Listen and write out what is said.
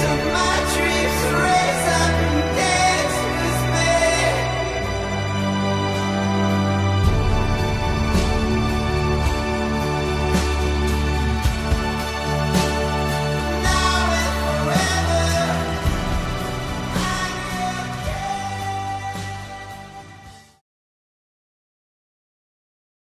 so